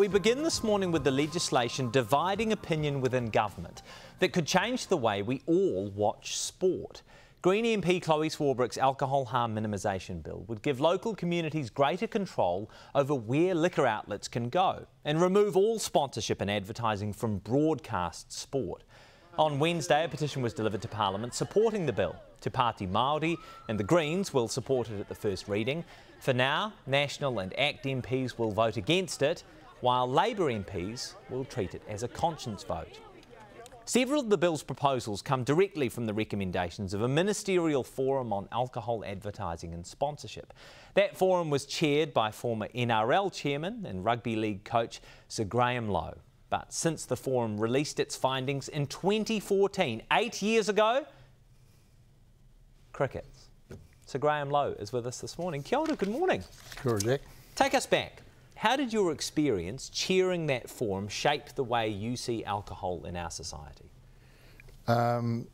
we begin this morning with the legislation dividing opinion within government that could change the way we all watch sport. Green MP Chloe Swarbrick's alcohol harm minimisation bill would give local communities greater control over where liquor outlets can go and remove all sponsorship and advertising from broadcast sport. On Wednesday, a petition was delivered to Parliament supporting the bill. Te Pāti Māori and the Greens will support it at the first reading. For now, National and ACT MPs will vote against it, while Labour MPs will treat it as a conscience vote. Several of the bill's proposals come directly from the recommendations of a ministerial forum on alcohol advertising and sponsorship. That forum was chaired by former NRL chairman and rugby league coach Sir Graham Lowe. But since the forum released its findings in 2014, eight years ago, crickets. Sir Graham Lowe is with us this morning. Kia ora, good morning. Ora, Jack. Take us back. How did your experience cheering that forum shape the way you see alcohol in our society? Um,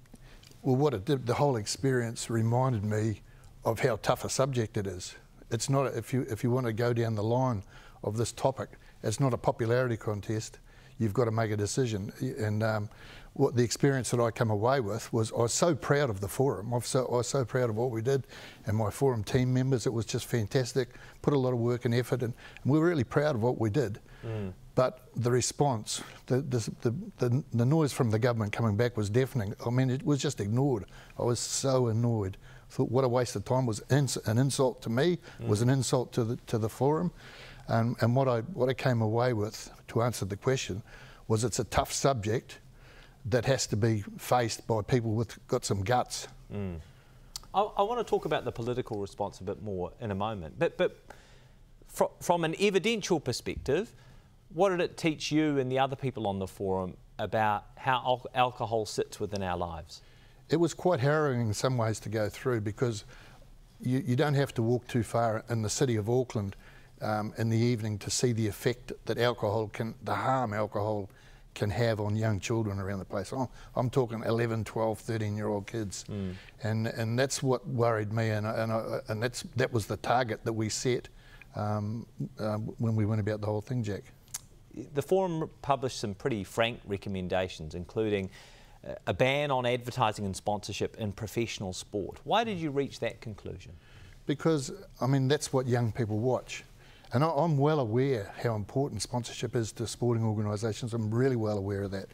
well, what it did, the whole experience reminded me of how tough a subject it is. It's not, if you, if you want to go down the line of this topic, it's not a popularity contest. You've got to make a decision. And um, what the experience that I come away with was I was so proud of the forum. I was so, I was so proud of what we did and my forum team members. It was just fantastic. Put a lot of work and effort, and, and we were really proud of what we did. Mm. But the response, the, the, the, the, noise from the government coming back was deafening. I mean, it was just ignored. I was so annoyed. Thought what a waste of time was ins an insult to me, mm. was an insult to the to the forum, and, and what I what I came away with to answer the question was it's a tough subject that has to be faced by people with got some guts. Mm. I, I, want to talk about the political response a bit more in a moment, but but fr from an evidential perspective, what did it teach you and the other people on the forum about how al alcohol sits within our lives? It was quite harrowing in some ways to go through because you, you don't have to walk too far in the city of Auckland um, in the evening to see the effect that alcohol can, the harm alcohol can have on young children around the place. I'm, I'm talking 11, 12, 13 year old kids. Mm. And, and that's what worried me, and, and, I, and that's, that was the target that we set um, uh, when we went about the whole thing, Jack. The forum published some pretty frank recommendations, including uh, a ban on advertising and sponsorship in professional sport. Why did you reach that conclusion? Because, I mean, that's what young people watch. And I'm well aware how important sponsorship is to sporting organisations. I'm really well aware of that.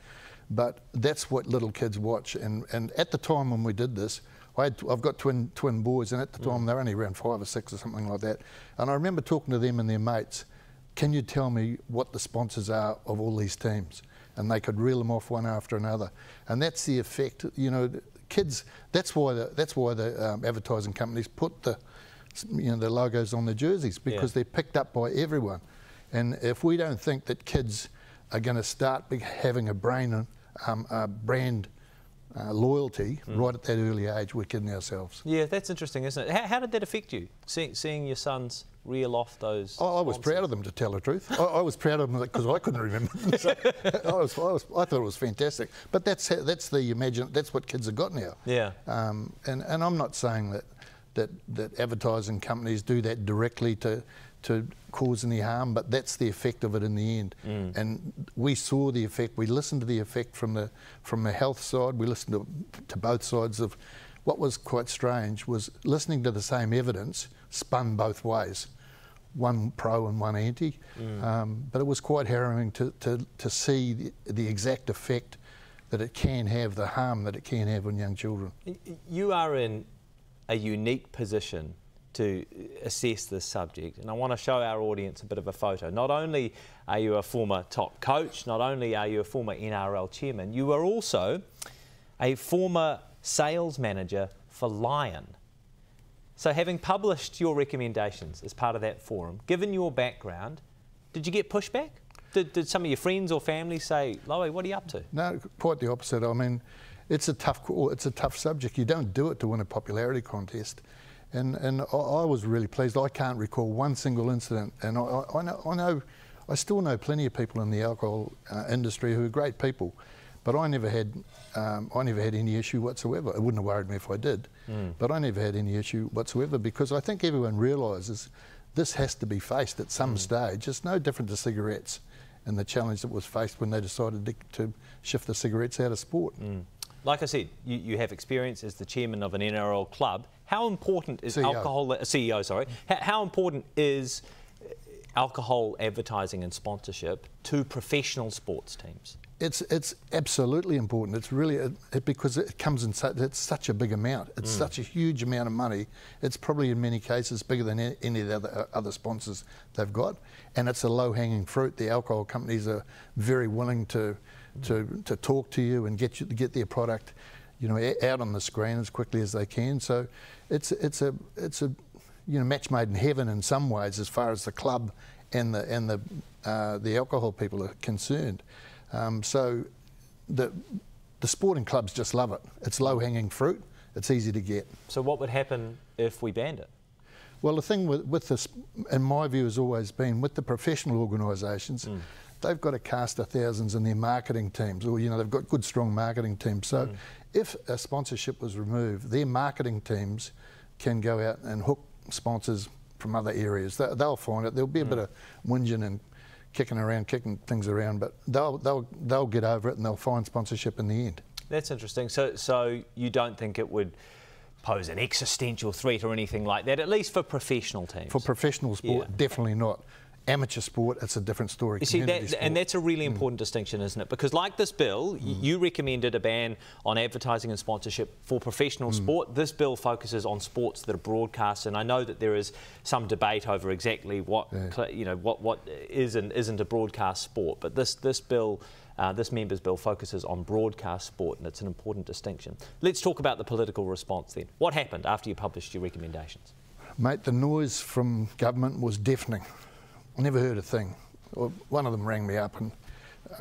But that's what little kids watch. And, and at the time when we did this, I have got twin, twin boys, and at the time mm. they were only around five or six or something like that. And I remember talking to them and their mates, can you tell me what the sponsors are of all these teams? And they could reel them off one after another. And that's the effect, you know, kids, that's why the, that's why the um, advertising companies put the, you know, the logos on the jerseys because yeah. they're picked up by everyone. And if we don't think that kids are going to start having a brain, um, a brand uh, loyalty mm. right at that early age, we're kidding ourselves. Yeah, that's interesting, isn't it? How, how did that affect you, See, seeing your sons reel off those? Oh, I was proud of them, to tell the truth. I, I was proud of them because I couldn't remember them. So I, was, I, was, I, thought it was fantastic. But that's that's the imagine. That's what kids have got now. Yeah. Um, and and I'm not saying that that, that advertising companies do that directly to, to cause any harm, but that's the effect of it in the end. Mm. And we saw the effect, we listened to the effect from the, from the health side, we listened to, to both sides of what was quite strange was listening to the same evidence spun both ways, one pro and one anti. Mm. Um, but it was quite harrowing to, to, to see the, the exact effect that it can have, the harm that it can have on young children. You are in a unique position to assess this subject. And I want to show our audience a bit of a photo. Not only are you a former top coach, not only are you a former NRL chairman, you are also a former sales manager for Lion. So, having published your recommendations as part of that forum, given your background, did you get pushback? Did, did some of your friends or family say, Lowy, what are you up to? No, quite the opposite. I mean, it's a tough it's a tough subject. You don't do it to win a popularity contest. And, and I, I was really pleased. I can't recall one single incident. And I, I, know, I know, I still know plenty of people in the alcohol uh, industry who are great people, but I never had, um, I never had any issue whatsoever. It wouldn't have worried me if I did, mm. but I never had any issue whatsoever because I think everyone realises this has to be faced at some mm. stage. It's no different to cigarettes and the challenge that was faced when they decided to, to shift the cigarettes out of sport. Mm. Like I said, you, you, have experience as the chairman of an NRL club. How important is CEO. alcohol? Uh, CEO, sorry. How, how important is alcohol advertising and sponsorship to professional sports teams? It's it's absolutely important. It's really it, because it comes in such it's such a big amount. It's mm. such a huge amount of money. It's probably in many cases bigger than any of the other, uh, other sponsors they've got, and it's a low hanging fruit. The alcohol companies are very willing to to to talk to you and get you to get their product, you know, out on the screen as quickly as they can. So, it's it's a it's a you know match made in heaven in some ways as far as the club and the and the uh, the alcohol people are concerned. Um, so the the sporting clubs just love it. It's low hanging fruit. It's easy to get. So what would happen if we banned it? Well, the thing with, with this, in my view, has always been with the professional organisations. Mm. They've got to cast their thousands in their marketing teams, or you know they've got good, strong marketing teams. So, mm. if a sponsorship was removed, their marketing teams can go out and hook sponsors from other areas. They, will find it. There'll be a mm. bit of whinging and kicking around, kicking things around, but they'll they'll they'll get over it and they'll find sponsorship in the end. That's interesting. So so you don't think it would pose an existential threat or anything like that, at least for professional teams? For professional sport, yeah. definitely not amateur sport, it's a different story. You see, that, and that's a really mm. important mm. distinction, isn't it? Because, like this bill, mm. you recommended a ban on advertising and sponsorship for professional mm. sport. This bill focuses on sports that are broadcast, and I know that there is some debate over exactly what yeah. you know what what is and isn't a broadcast sport. But this this bill. Uh, this members' bill focuses on broadcast sport, and it's an important distinction. Let's talk about the political response then. What happened after you published your recommendations? Mate, the noise from government was deafening. Never heard a thing. One of them rang me up and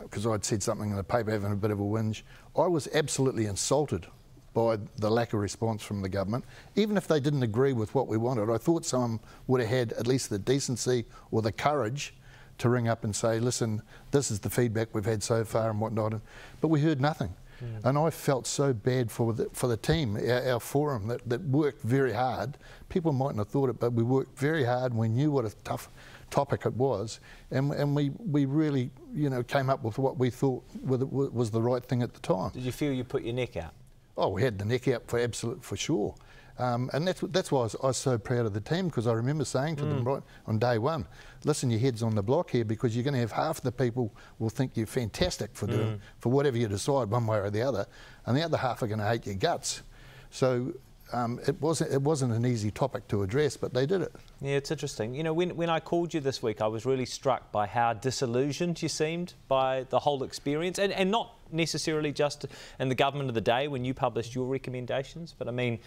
because uh, I'd said something in the paper having a bit of a whinge. I was absolutely insulted by the lack of response from the government. Even if they didn't agree with what we wanted, I thought someone would have had at least the decency or the courage to ring up and say, listen, this is the feedback we've had so far and whatnot. But we heard nothing. Mm. And I felt so bad for the, for the team, our, our forum, that, that worked very hard. People mightn't have thought it, but we worked very hard and we knew what a tough topic it was, and, and we, we really you know came up with what we thought was the right thing at the time. Did you feel you put your neck out? Oh, we had the neck out for absolute for sure. Um, and that's, that's why I was, I was, so proud of the team because I remember saying to mm. them right on day one, listen, your head's on the block here because you're going to have half the people will think you're fantastic for doing mm. for whatever you decide one way or the other, and the other half are going to hate your guts. So um, it wasn't it wasn't an easy topic to address, but they did it. Yeah, it's interesting. You know, when when I called you this week, I was really struck by how disillusioned you seemed by the whole experience, and and not necessarily just in the government of the day when you published your recommendations, but I mean.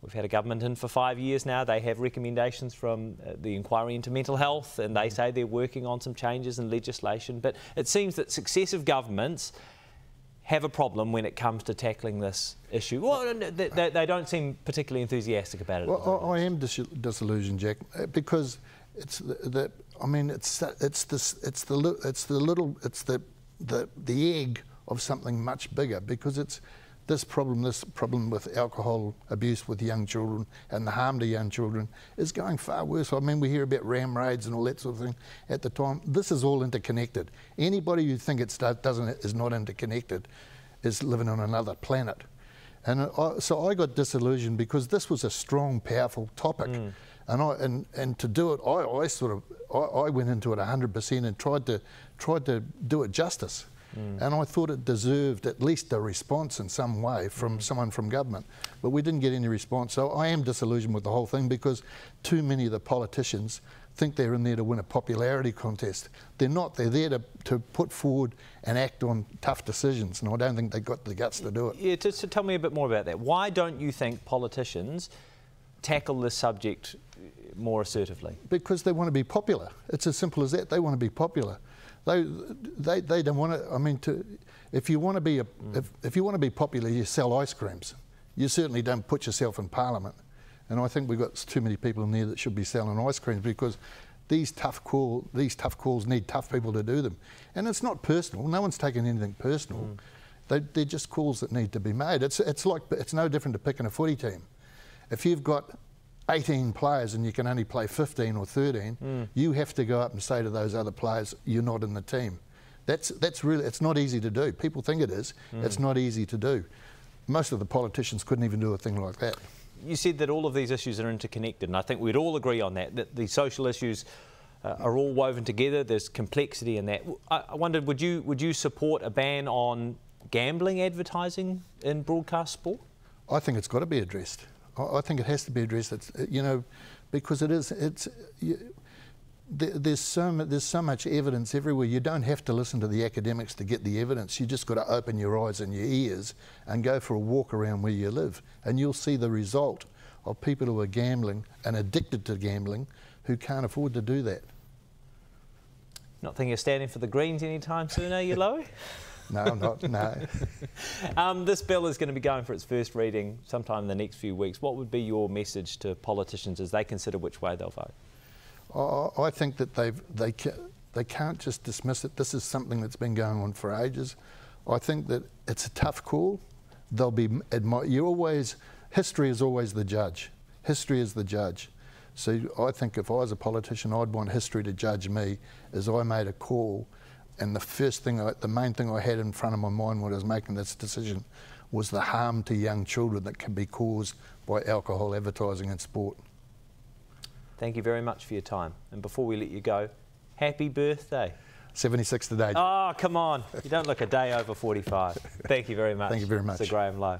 We've had a government in for five years now. They have recommendations from uh, the inquiry into mental health, and they say they're working on some changes in legislation. But it seems that successive governments have a problem when it comes to tackling this issue. Well, they, they, they don't seem particularly enthusiastic about it. Well, I, I am dis- disillusioned, Jack, uh, because it's the, the, I mean, it's it's this, it's the it's the little, it's the the the egg of something much bigger because it's this problem, this problem with alcohol abuse with young children and the harm to young children is going far worse. I mean, we hear about ram raids and all that sort of thing at the time. This is all interconnected. Anybody who thinks it doesn't is not interconnected is living on another planet. And I, so I got disillusioned because this was a strong, powerful topic. Mm. And, I, and, and to do it, I, I sort of I, I went into it 100% and tried to tried to do it justice. Mm. And I thought it deserved at least a response in some way from mm. someone from government. But we didn't get any response. So I am disillusioned with the whole thing because too many of the politicians think they're in there to win a popularity contest. They're not. They're there to, to put forward and act on tough decisions. And I don't think they've got the guts to do it. Yeah, to, to tell me a bit more about that. Why don't you think politicians tackle this subject more assertively? Because they want to be popular. It's as simple as that. They want to be popular. They, they, they don't want to. I mean, to, if you want to be a, mm. if, if you want to be popular, you sell ice creams. You certainly don't put yourself in Parliament. And I think we've got too many people in there that should be selling ice creams because these tough call these tough calls need tough people to do them. And it's not personal. No one's taking anything personal. Mm. They, they're just calls that need to be made. It's it's like it's no different to picking a footy team. If you've got 18 players and you can only play 15 or 13, mm. you have to go up and say to those other players, you're not in the team. That's, that's really, it's not easy to do. People think it is. Mm. It's not easy to do. Most of the politicians couldn't even do a thing like that. You said that all of these issues are interconnected, and I think we'd all agree on that, that the social issues uh, are all woven together. There's complexity in that. I, I wondered, would you, would you support a ban on gambling advertising in broadcast sport? I think it's got to be addressed. I, think it has to be addressed. It's, uh, you know, because it is. It's. You, there's so there's so much evidence everywhere. You don't have to listen to the academics to get the evidence. You just got to open your eyes and your ears and go for a walk around where you live, and you'll see the result of people who are gambling and addicted to gambling who can't afford to do that. Not thinking of standing for the Greens anytime soon, are you, Lowy? no, I'm not. No. um, this bill is going to be going for its first reading sometime in the next few weeks. What would be your message to politicians as they consider which way they'll vote? Uh, I think that they've, they, ca they can't just dismiss it. This is something that's been going on for ages. I think that it's a tough call. They'll be you always history is always the judge. History is the judge. So I think if I was a politician, I'd want history to judge me as I made a call and the first thing, I, the main thing I had in front of my mind when I was making this decision was the harm to young children that can be caused by alcohol advertising in sport. Thank you very much for your time. And before we let you go, happy birthday. 76 today. Oh, come on. You don't look a day over 45. Thank you very much. Thank you very much. Sir Graham Lowe.